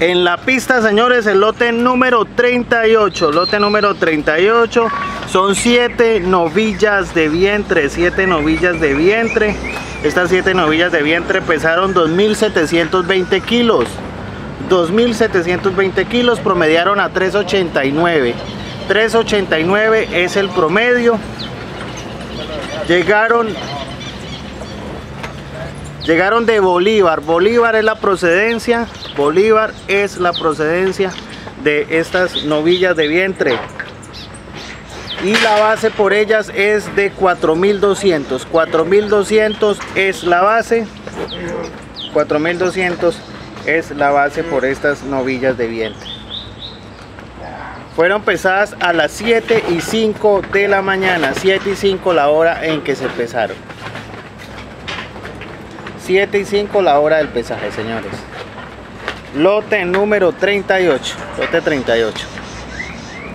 En la pista, señores, el lote número 38. Lote número 38. Son 7 novillas de vientre. 7 novillas de vientre. Estas 7 novillas de vientre pesaron 2.720 kilos. 2.720 kilos. Promediaron a 389. 389 es el promedio. Llegaron Llegaron de Bolívar. Bolívar es la procedencia. Bolívar es la procedencia de estas novillas de vientre. Y la base por ellas es de 4200. 4200 es la base. 4200 es la base por estas novillas de vientre. Fueron pesadas a las 7 y 5 de la mañana. 7 y 5 la hora en que se pesaron. 7 y 5 la hora del pesaje, señores. Lote número 38. Lote 38.